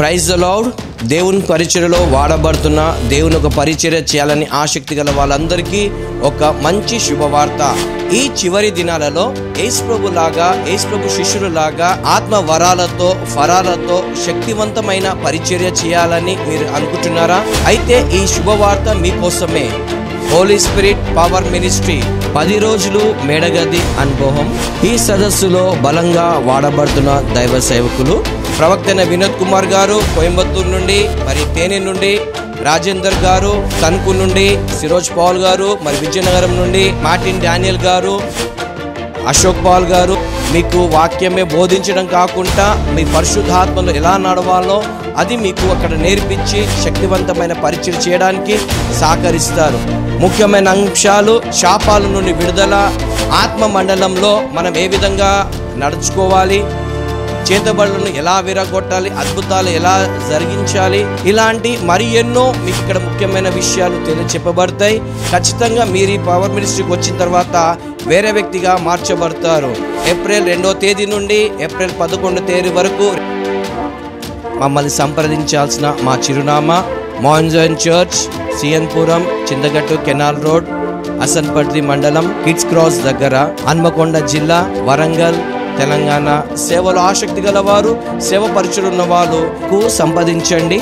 Praise the దేవుని పరిచయలో వాడబడుతున్న దేవుని ఒక పరిచర్య చేయాలని ఆసక్తి గల వాళ్ళందరికీ ఒక మంచి శుభవార్త. ఈ చివరి దినాలలో ఏసుప్రభు లాగా ఏసుప్రభు శిష్యులలాగా ఆత్మ వరాలతో ఫరాలతో శక్తివంతమైన పరిచర్య చేయాలని మీరు అనుకుంటున్నారా? అయితే ఈ శుభవార్త మీకోసమే. హోలీ స్పిరిట్ పవర్ మినిస్ట్రీ పది రోజులు మేడగది అనుభవం. ఈ సదస్సులో బలంగా వాడబడుతున్న దైవ సేవకులు ప్రవక్తైన వినోద్ కుమార్ గారు కోయంబత్తూరు నుండి మరి తేనె నుండి రాజేందర్ గారు తణుకు నుండి సిరోజ్ పాల్ గారు మరి విజయనగరం నుండి మార్టిన్ డానియల్ గారు అశోక్ పాల్ గారు మీకు వాక్యమే బోధించడం కాకుండా మీ పరిశుద్ధాత్మలో ఎలా నడవాలో అది మీకు అక్కడ నేర్పించి శక్తివంతమైన పరిచయం చేయడానికి సహకరిస్తారు. ముఖ్యమైన అంశాలు శాపాల నుండి విడుదల ఆత్మ మండలంలో మనం ఏ విధంగా నడుచుకోవాలి చేతబడులను ఎలా విరగొట్టాలి అద్భుతాలు ఎలా జరిగించాలి ఇలాంటి మరి ఎన్నో మీకు ఇక్కడ ముఖ్యమైన విషయాలు తెలియ చెప్పబడతాయి ఖచ్చితంగా మీరు ఈ పవర్ మినిస్ట్రీకి వచ్చిన తర్వాత వేరే వ్యక్తిగా మార్చబడతారు. ఏప్రిల్ రెండో తేదీ నుండి ఏప్రిల్ పదకొండో తేదీ వరకు మమ్మల్ని సంప్రదించాల్సిన మా చిరునామా మోహన్జన్ చర్చ్ సిఎన్పురం చింతగట్టు కెనాల్ రోడ్ అసన్పర్తి మండలం కిడ్స్ క్రాస్ దగ్గర హన్మకొండ జిల్లా వరంగల్ తెలంగాణ సేవలో ఆసక్తి గల వారు సేవ పరిచయం ఉన్న వాళ్ళు సంపాదించండి